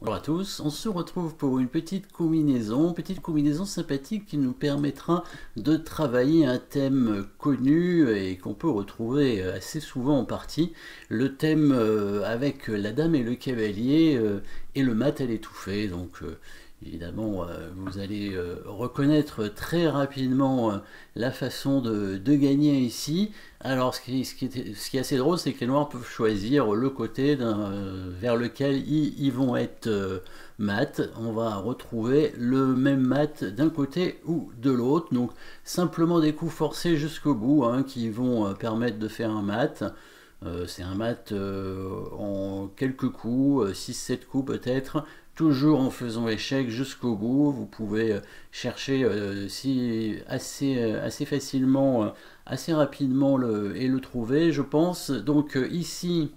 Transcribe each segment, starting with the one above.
Bonjour à tous, on se retrouve pour une petite combinaison, petite combinaison sympathique qui nous permettra de travailler un thème connu et qu'on peut retrouver assez souvent en partie, le thème euh, avec la dame et le cavalier euh, et le mat à l'étouffé. Donc euh, Évidemment, euh, vous allez euh, reconnaître très rapidement euh, la façon de, gagner ici. Alors, ce qui, est, assez drôle, c'est que les noirs peuvent choisir le côté vers lequel ils, vont être mat. On va retrouver le même mat d'un côté ou de l'autre. Donc, simplement des coups forcés jusqu'au bout hein, qui vont permettre de faire un mat. C'est un mat en quelques coups, 6-7 coups peut-être, toujours en faisant échec jusqu'au bout. Vous pouvez euh, chercher euh, assez, euh, assez facilement, assez rapidement et le trouver, je pense. Donc ici,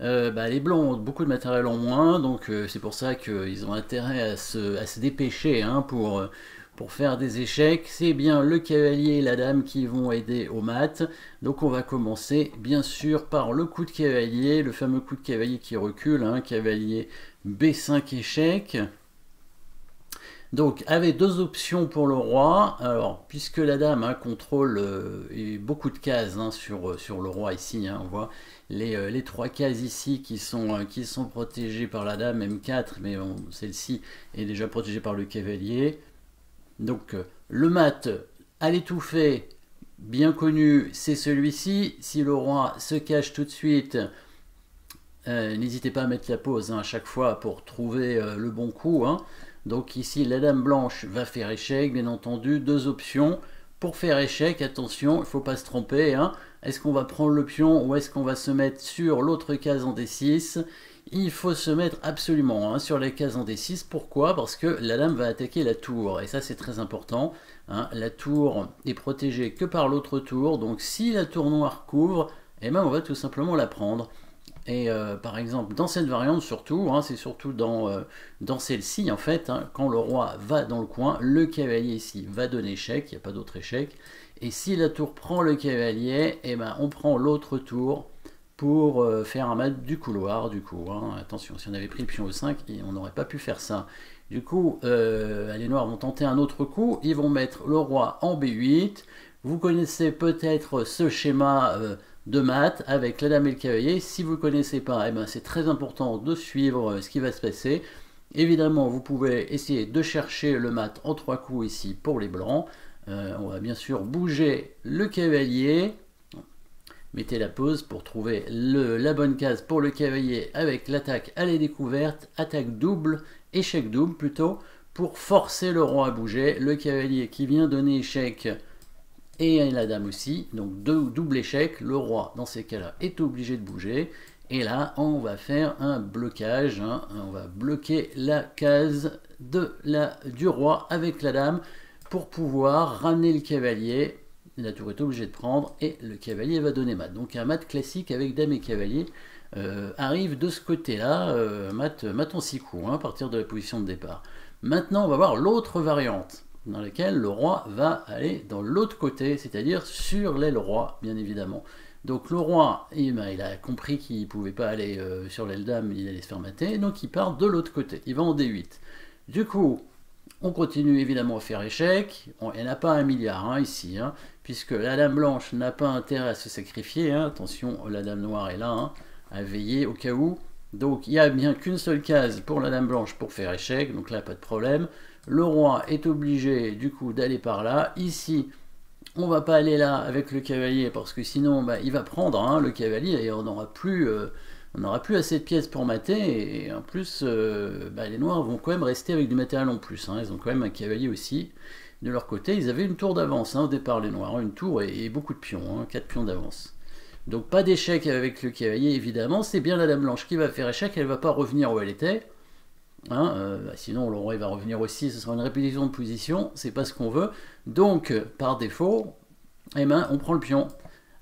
bah, les blancs ont beaucoup de matériel en moins, donc c'est pour ça qu'ils ont intérêt à se, à se dépêcher hein, pour, pour faire des échecs. C'est bien le cavalier et la dame qui vont aider au mat. Donc on va commencer bien sûr par le coup de cavalier, le fameux coup de cavalier qui recule, hein, cavalier B5 échec. Donc, avec deux options pour le roi. Alors, puisque la dame hein, contrôle euh, beaucoup de cases hein, sur, euh, sur le roi ici, on voit les, euh, les, trois cases ici qui sont, qui sont protégées par la dame, M4, mais celle-ci est déjà protégée par le cavalier. Donc, le mat à l'étouffé, bien connu, c'est celui-ci. Si le roi se cache tout de suite, euh, n'hésitez pas à mettre la pause hein, à chaque fois pour trouver euh, le bon coup. Hein. Donc ici, la dame blanche va faire échec, bien entendu. Deux options. Pour faire échec, attention, il ne faut pas se tromper. Hein. Est-ce qu'on va prendre le pion ou est-ce qu'on va se mettre sur l'autre case en D6 Il faut se mettre absolument sur la case en D6. Pourquoi? Parce que la dame va attaquer la tour. Et ça, c'est très important. La tour est protégée que par l'autre tour. Donc si la tour noire couvre, eh ben, on va tout simplement la prendre. Et euh, par exemple, dans cette variante surtout, hein, c'est surtout dans, euh, dans celle-ci en fait, hein, quand le roi va dans le coin, le cavalier ici va donner échec, il n'y a pas d'autre échec. Et si la tour prend le cavalier, eh ben, on prend l'autre tour pour euh, faire un mat du couloir du coup. Hein. Attention, si on avait pris le pion au 5, on n'aurait pas pu faire ça. Du coup, les noirs vont tenter un autre coup, ils vont mettre le roi en B8. Vous connaissez peut-être ce schéma de maths avec la dame et le cavalier. Si vous ne connaissez pas, eh ben, c'est très important de suivre euh, ce qui va se passer. Évidemment, vous pouvez essayer de chercher le mat en trois coups ici pour les blancs. Euh, on va bien sûr bouger le cavalier. Mettez la pause pour trouver la bonne case pour le cavalier avec l'attaque à la découverte, attaque double, échec double plutôt, pour forcer le roi à bouger. Le cavalier qui vient donner échec et la dame aussi. Donc deux, double échec, le roi dans ces cas-là est obligé de bouger. Et là, on va faire un blocage. Hein. On va bloquer la case de du roi avec la dame pour pouvoir ramener le cavalier. La tour est obligée de prendre et le cavalier va donner mat. Donc un mat classique avec dame et cavalier euh, arrive de ce côté-là, euh, mat, mat en 6 coups, hein, à partir de la position de départ. Maintenant, on va voir l'autre variante dans laquelle le roi va aller dans l'autre côté, c'est-à-dire sur l'aile roi, bien évidemment. Donc le roi, il, a compris qu'il ne pouvait pas aller euh, sur l'aile dame, il allait se faire mater, donc il part de l'autre côté, il va en D8. Du coup, on continue évidemment à faire échec, il n'y en a pas un milliard hein, ici, hein, puisque la dame blanche n'a pas intérêt à se sacrifier, hein. attention, la dame noire est là, à veiller au cas où. Donc il n'y a bien qu'une seule case pour la dame blanche pour faire échec, donc là pas de problème. Le roi est obligé du coup d'aller par là. Ici, on va pas aller là avec le cavalier parce que sinon bah, il va prendre le cavalier et on n'aura plus, euh, plus assez de pièces pour mater. Et en plus, euh, bah, les noirs vont quand même rester avec du matériel en plus. Hein. Ils ont quand même un cavalier aussi. De leur côté, ils avaient une tour d'avance hein, au départ, les noirs. Une tour et, beaucoup de pions, 4 pions d'avance. Donc pas d'échec avec le cavalier, évidemment. C'est bien la dame blanche qui va faire échec. Elle ne va pas revenir où elle était. Hein, euh, bah, sinon, le va revenir aussi, ce sera une répétition de position, c'est pas ce qu'on veut. Donc, par défaut, eh ben, on prend le pion.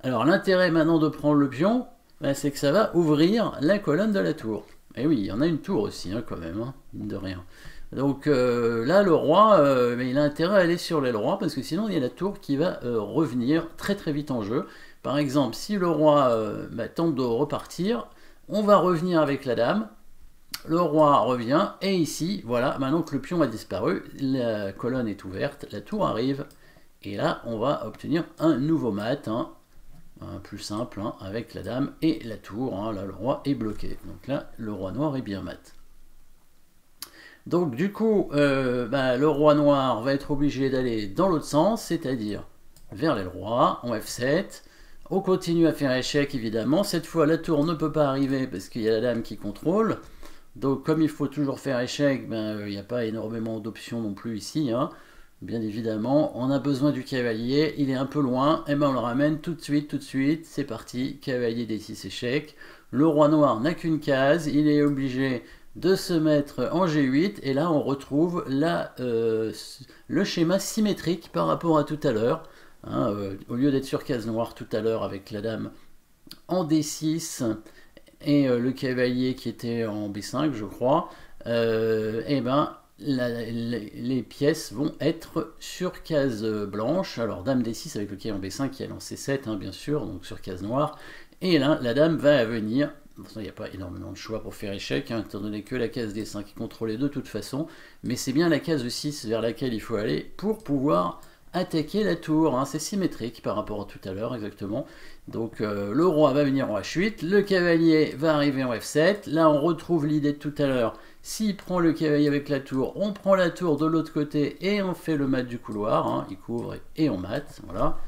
Alors, l'intérêt maintenant de prendre le pion, bah, c'est que ça va ouvrir la colonne de la tour. Et eh oui, il y en a une tour aussi, hein, quand même, hein, de rien. Donc euh, là, le roi, euh, il a intérêt à aller sur l'aile roi, parce que sinon, il y a la tour qui va revenir très très vite en jeu. Par exemple, si le roi bah, tente de repartir, on va revenir avec la dame, le roi revient, et ici, voilà, maintenant que le pion a disparu, la colonne est ouverte, la tour arrive, et là, on va obtenir un nouveau mat, hein, un plus simple, hein, avec la dame et la tour. Hein. là, le roi est bloqué. Donc là, le roi noir est bien mat. Donc du coup, euh, bah, le roi noir va être obligé d'aller dans l'autre sens, c'est-à-dire vers les rois, en F7. On continue à faire échec, évidemment. Cette fois, la tour ne peut pas arriver parce qu'il y a la dame qui contrôle. Donc comme il faut toujours faire échec, ben, il n'y a pas énormément d'options non plus ici. Bien évidemment, on a besoin du cavalier, il est un peu loin, et ben on le ramène tout de suite, tout de suite, c'est parti, cavalier des 6 échecs. Le roi noir n'a qu'une case, il est obligé de se mettre en G8, et là on retrouve euh, le schéma symétrique par rapport à tout à l'heure. Hein, euh, au lieu d'être sur case noire tout à l'heure avec la dame en D6 et euh, le cavalier qui était en B5 je crois, et ben les, pièces vont être sur case blanche. Alors dame D6 avec le cavalier en B5 qui est en C7 hein, bien sûr, donc sur case noire. Et là la dame va venir il n'y a pas énormément de choix pour faire échec, hein, étant donné que la case D5 est contrôlée de toute façon, mais c'est bien la case 6 vers laquelle il faut aller pour pouvoir attaquer la tour. Hein. c'est symétrique par rapport à tout à l'heure, exactement. Donc euh, le roi va venir en H8, le cavalier va arriver en F7. Là, on retrouve l'idée de tout à l'heure. S'il prend le cavalier avec la tour, on prend la tour de l'autre côté et on fait le mat du couloir. Hein. il couvre et on mat. Voilà.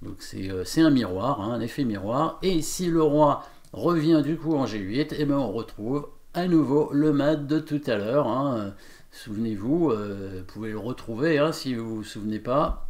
Donc c'est euh, un miroir, un effet miroir. Et si le roi revient du coup en G8, et eh ben on retrouve à nouveau le mat de tout à l'heure. Hein. Souvenez-vous, euh, vous pouvez le retrouver hein, si vous vous souvenez pas,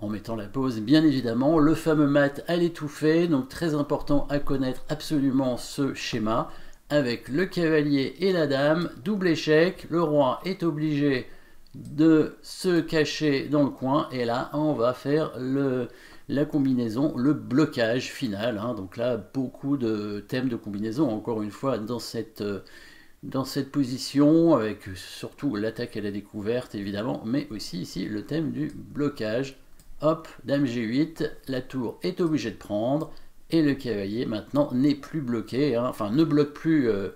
en mettant la pause bien évidemment. Le fameux mat à l'étouffé, donc très important à connaître absolument ce schéma. Avec le cavalier et la dame, double échec, le roi est obligé de se cacher dans le coin, et là on va faire le, la combinaison, le blocage final. Hein. Donc là, beaucoup de thèmes de combinaison, encore une fois, dans cette, dans cette position, avec surtout l'attaque à la découverte, évidemment, mais aussi ici le thème du blocage. Hop, dame G8, la tour est obligée de prendre, et le cavalier maintenant n'est plus bloqué, hein. enfin ne bloque plus... Euh,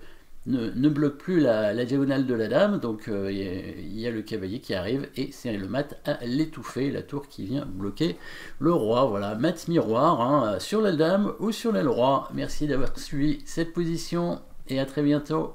ne, bloque plus la, diagonale de la dame, donc euh, il y, a le cavalier qui arrive et c'est le mat à l'étouffer, la tour qui vient bloquer le roi. Voilà, mat miroir hein, sur la dame ou sur le roi. Merci d'avoir suivi cette position et à très bientôt.